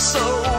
so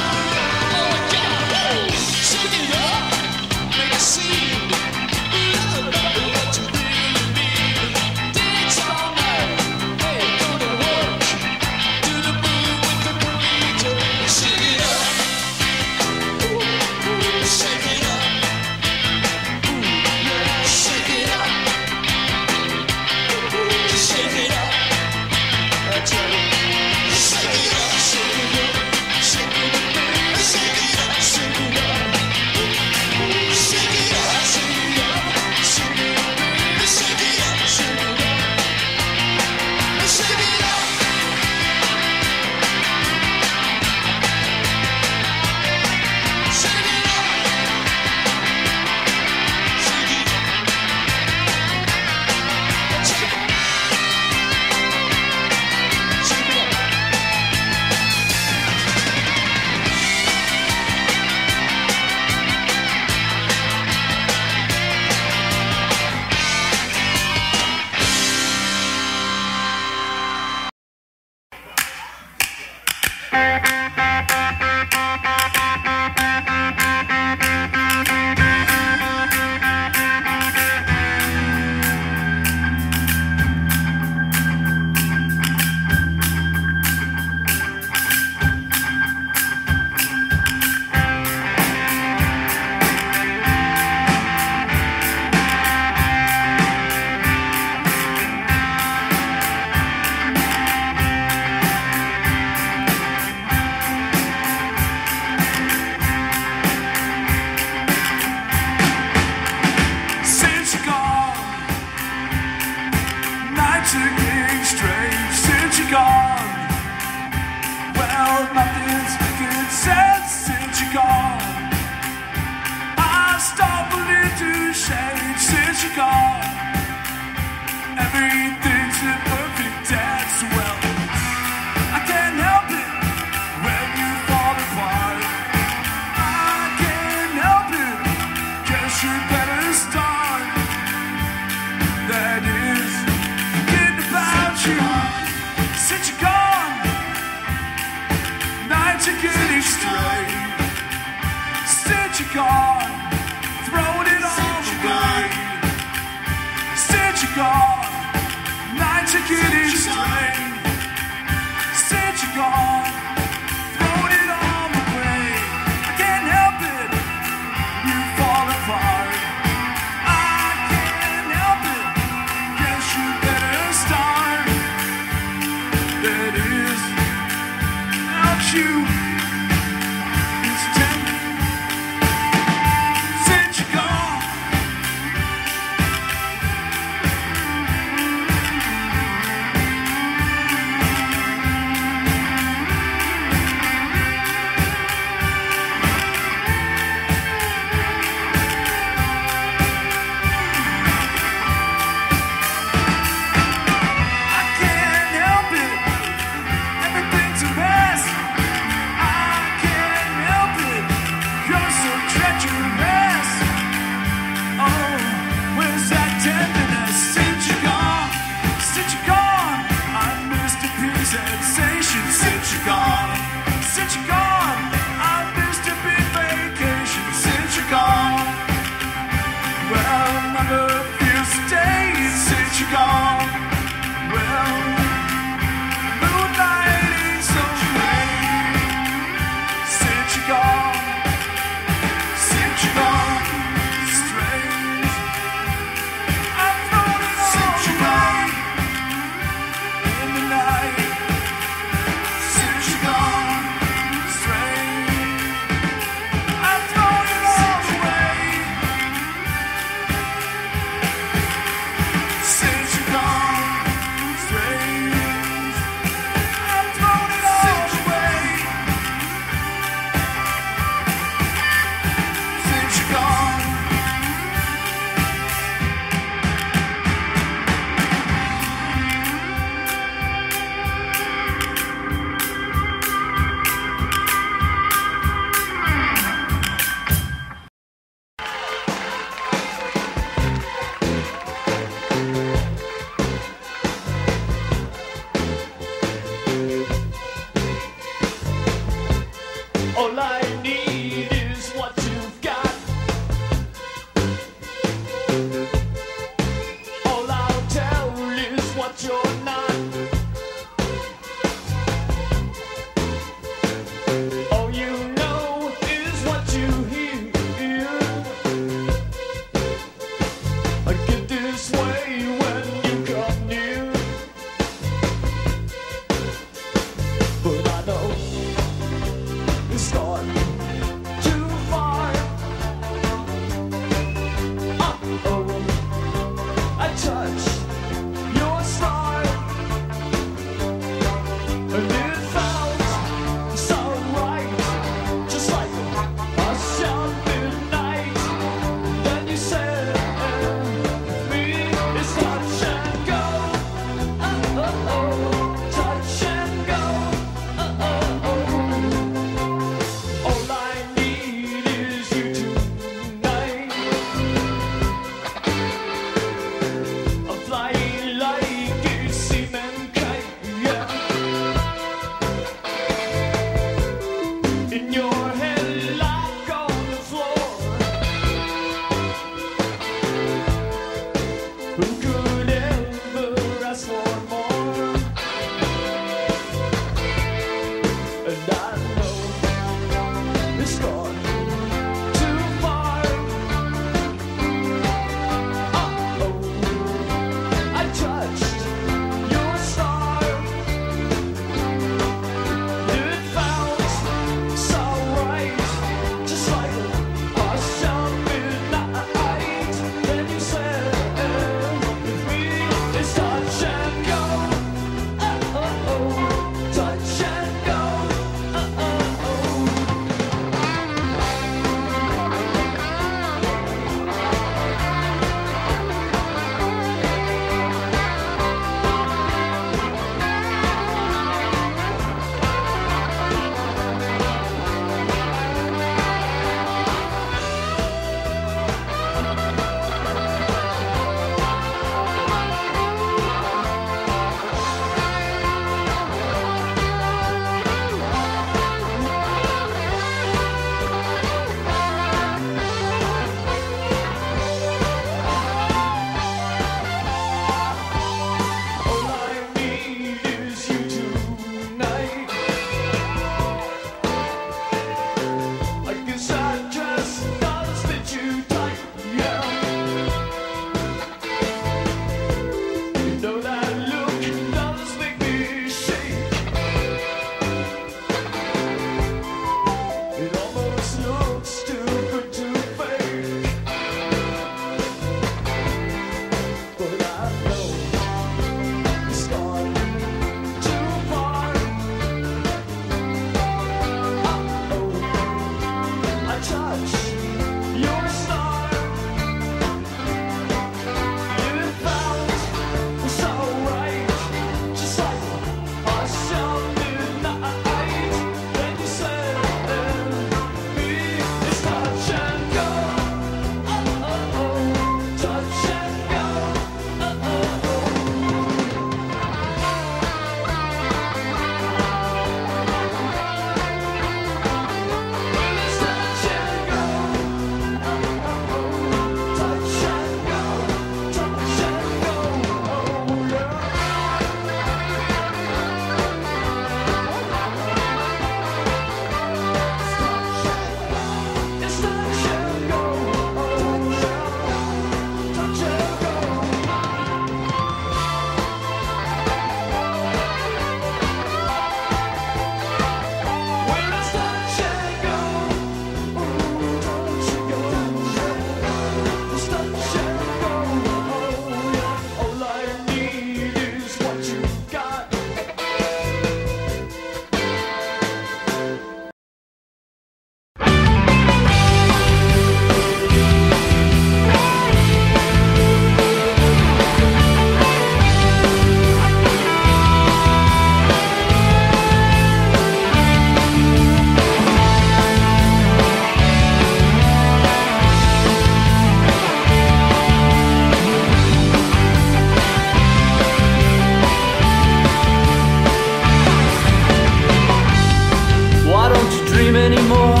dream anymore.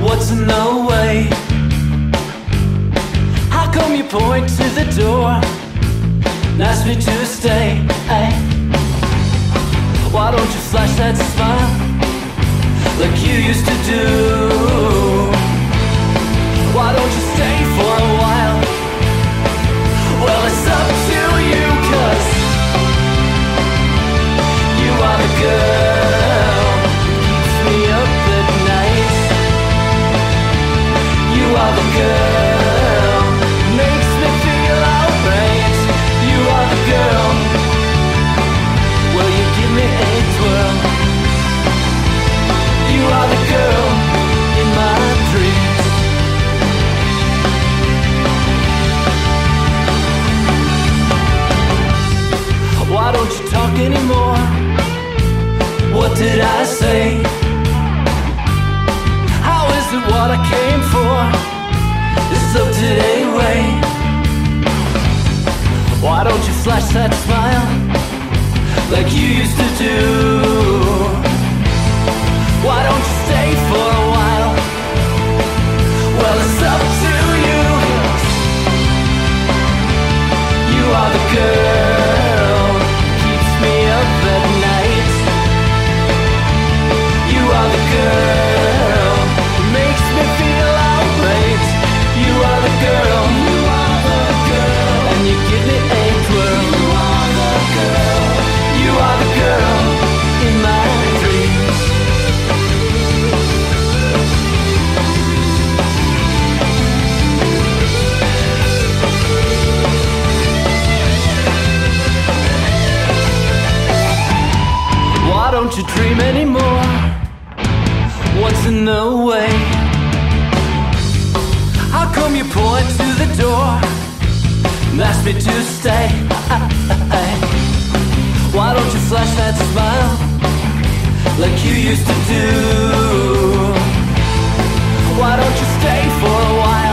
What's in the way? How come you point to the door and ask me to stay? Hey? Why don't you flash that smile like you used to do? Why don't you stay for a while? Well, it's up to you, cause you are the good. Anymore? What did I say? How is it what I came for? Is so today way? Why don't you flash that smile like you used to do? Why don't you stay for a while? Well, it's up to you. You are the girl up at night. You are the girl dream anymore? What's in the way? How come you point to the door and ask me to stay? Why don't you flash that smile like you used to do? Why don't you stay for a while?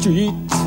聚。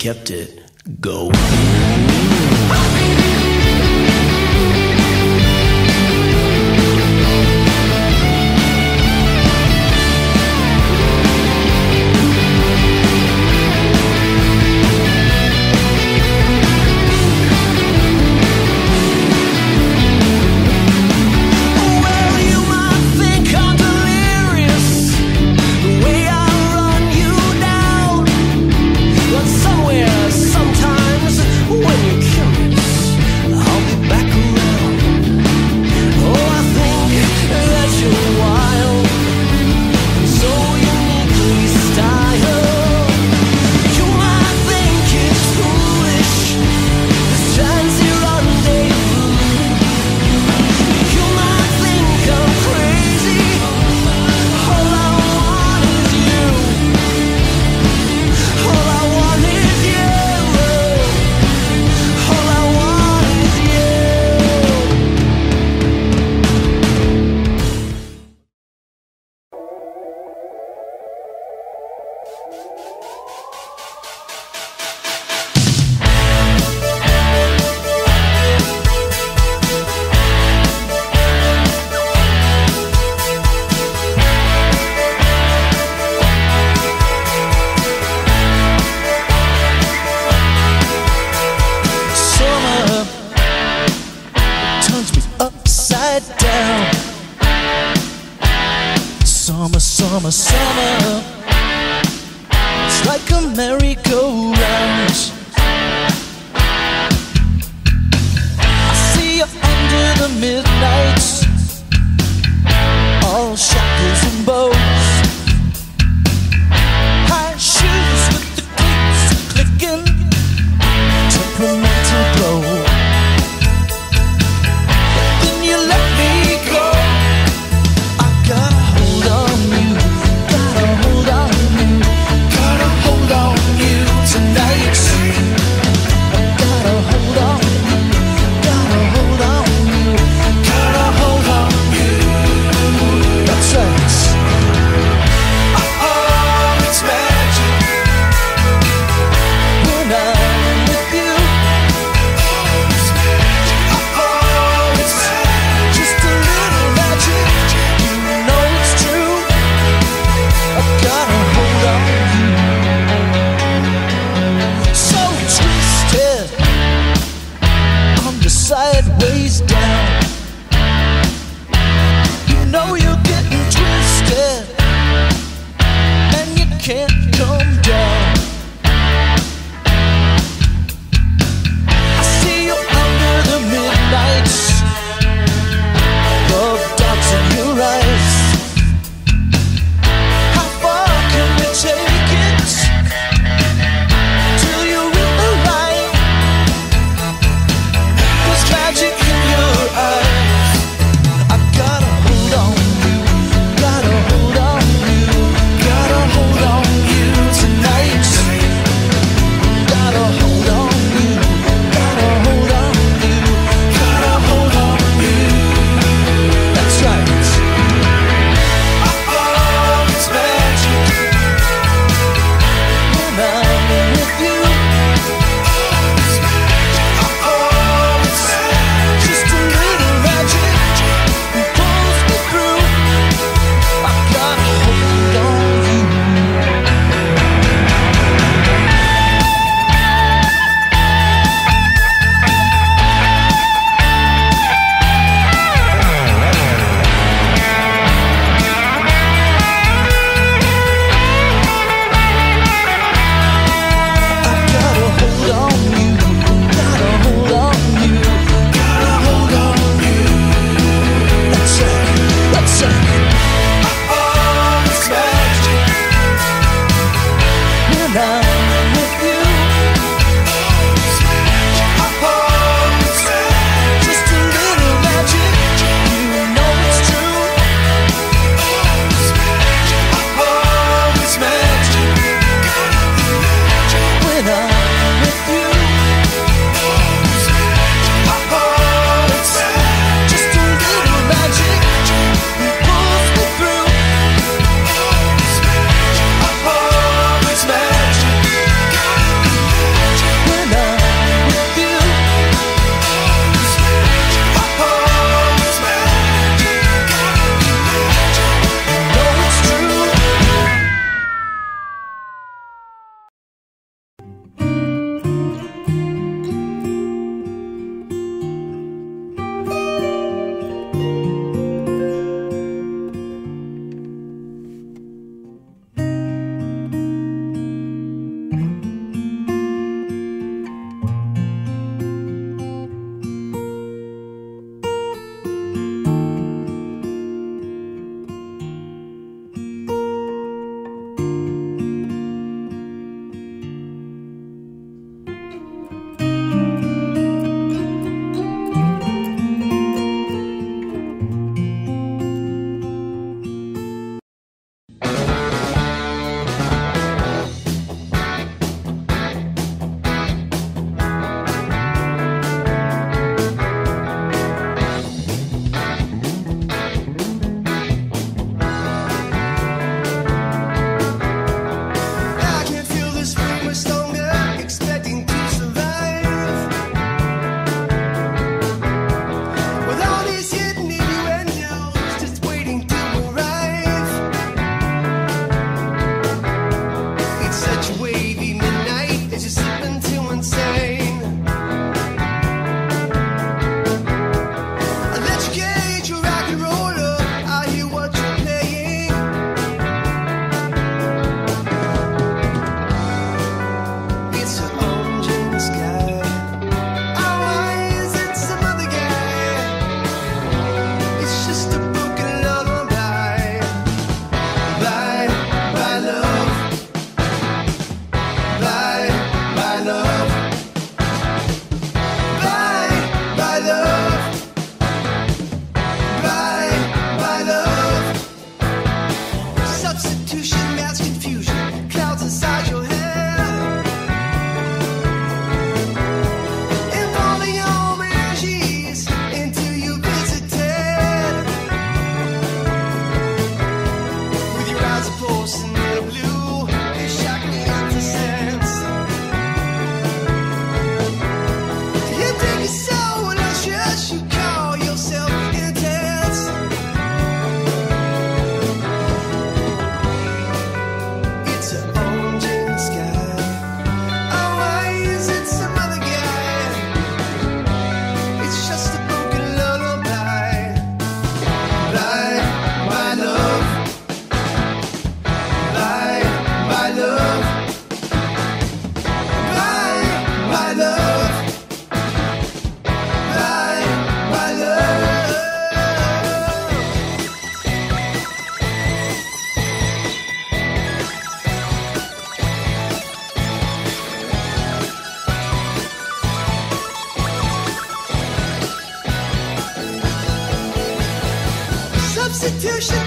Kept it going.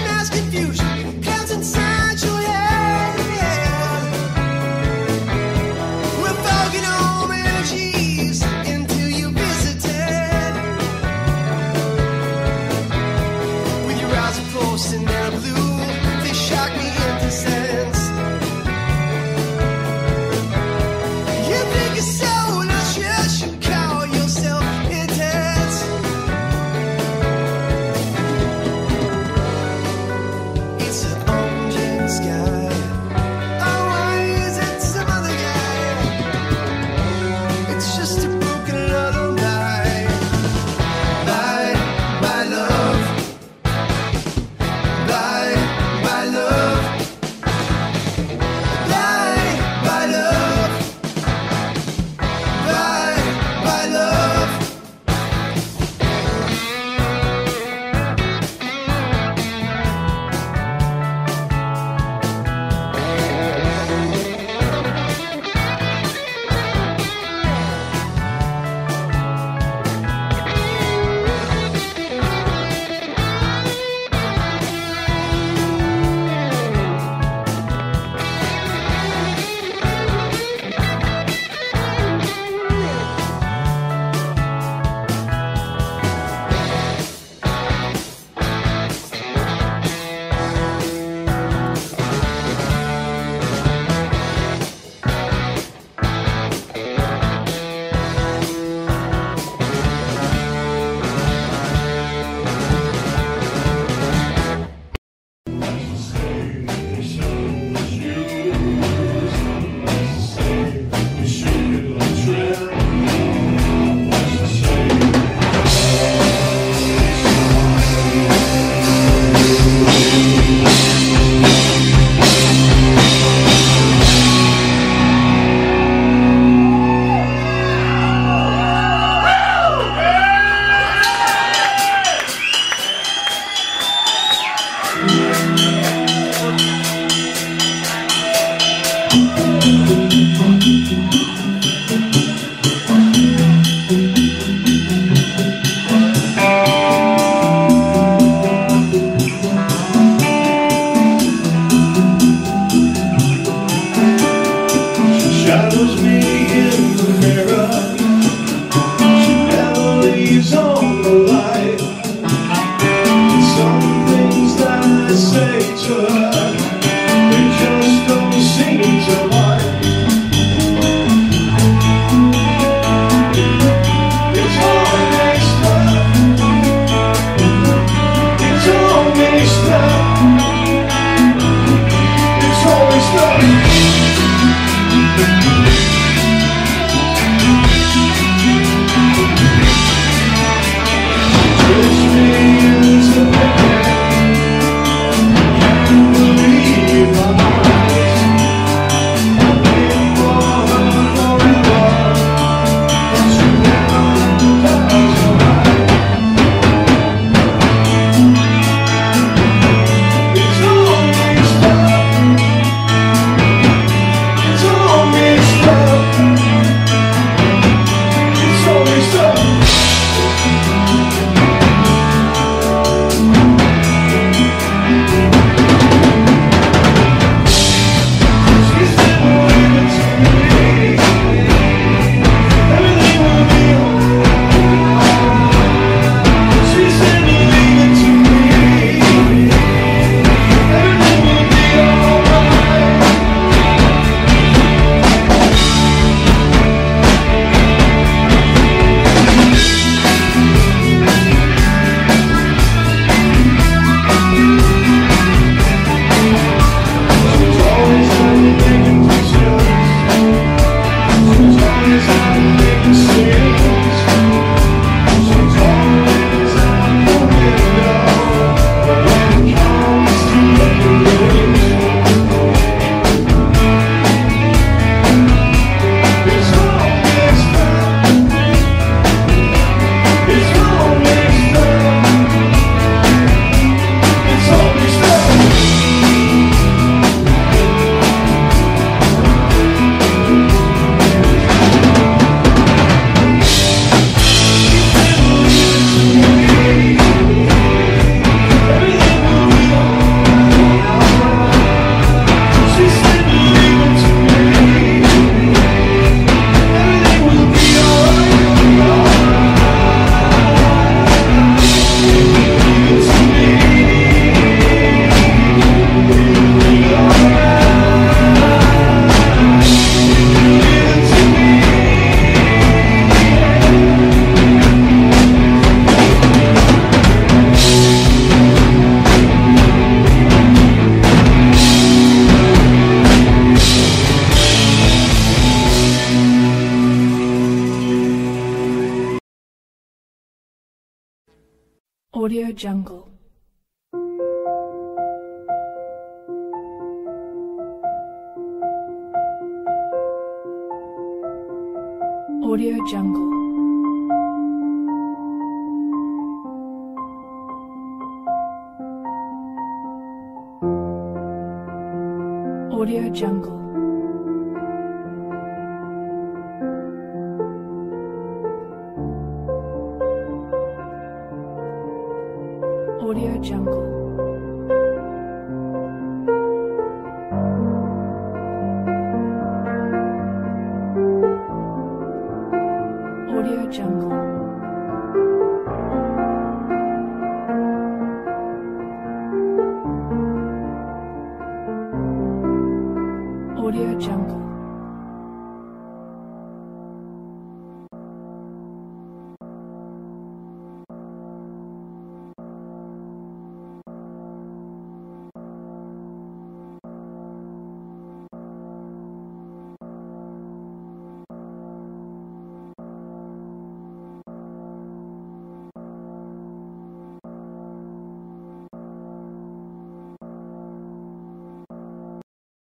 Mass confusion, Jungle.